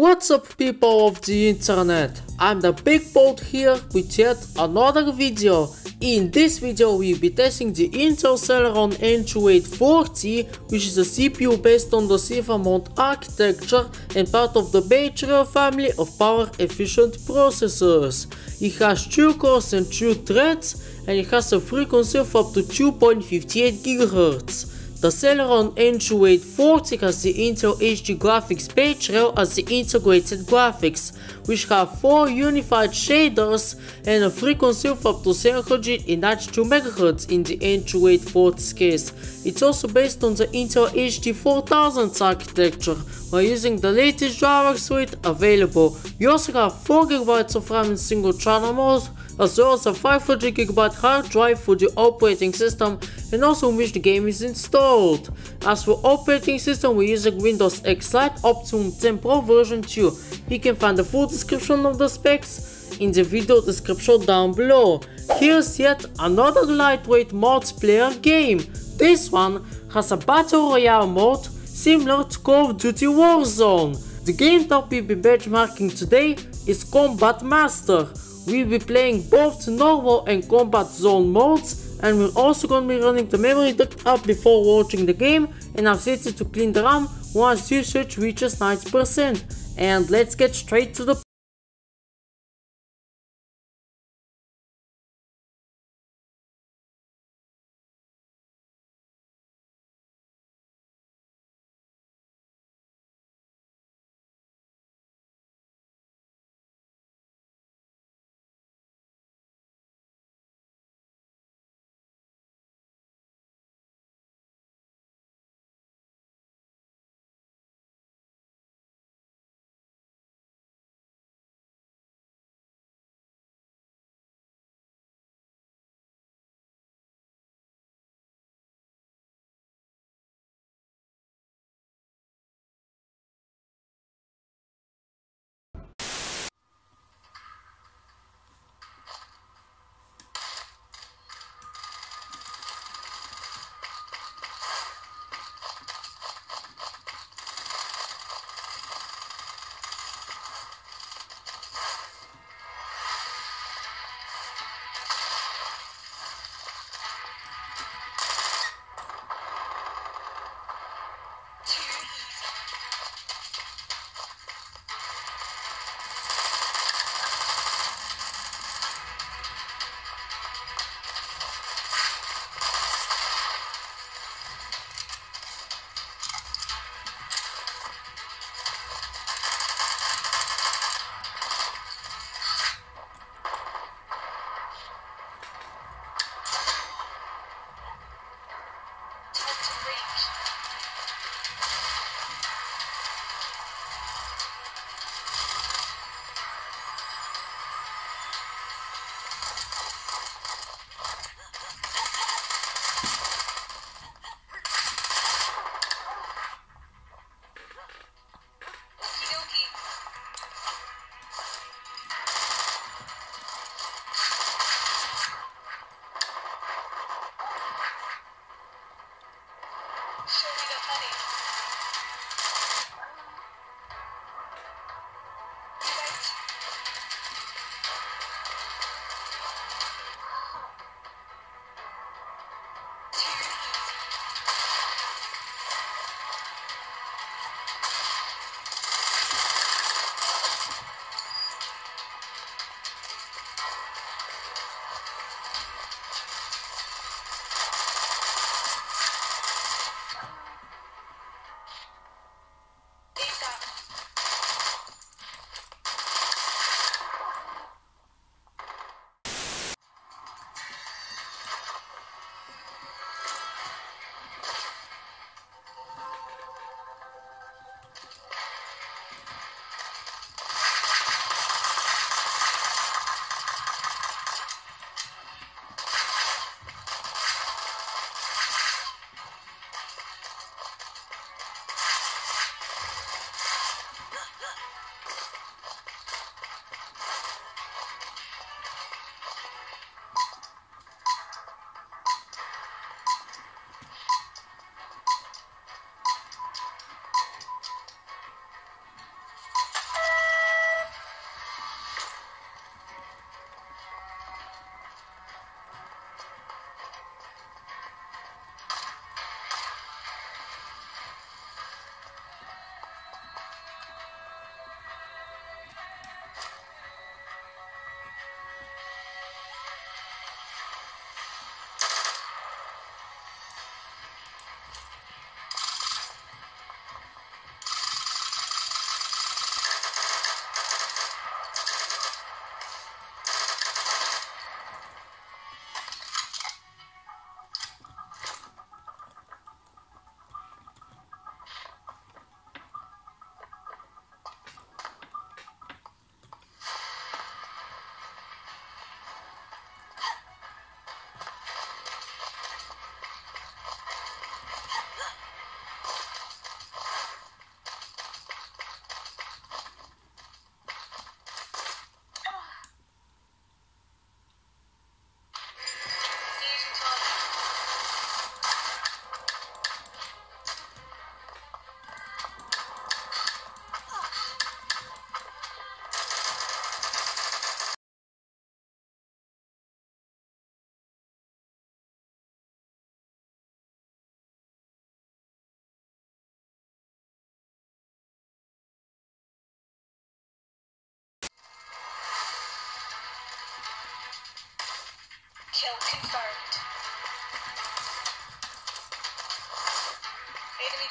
What's up people of the internet? I'm the Big Boat here with yet another video. In this video we'll be testing the Intel Celeron N2840 which is a CPU based on the Silvermont architecture and part of Bay Trail family of power efficient processors. It has 2 cores and 2 threads and it has a frequency of up to 2.58 GHz. The Celeron N2840 has the Intel HD graphics Bay Trail as the integrated graphics, which have 4 unified shaders and a frequency of up to 792 MHz in the N2840 case. It's also based on the Intel HD 4000 architecture, while using the latest driver suite available. You also have 4GB of RAM in single channel mode, as well as a 500GB hard drive for the operating system and also in which the game is installed. As for operating system we're using Windows X Lite Optimum 10 Pro version 2. You can find the full description of the specs in the video description down below. Here's yet another lightweight multiplayer game. This one has a battle royale mode similar to Call of Duty Warzone. The game that we'll be benchmarking today is Combat Master We'll be playing both normal and combat zone modes and we're also going to be running the Mem Reduct up before launching the game and I've set it to clean the RAM once usage reaches 90%. And let's get straight to the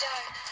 Enemy